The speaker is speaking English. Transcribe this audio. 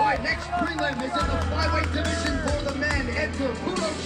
All right, next prelim is in the flyweight division for the men. Enter Kurochi.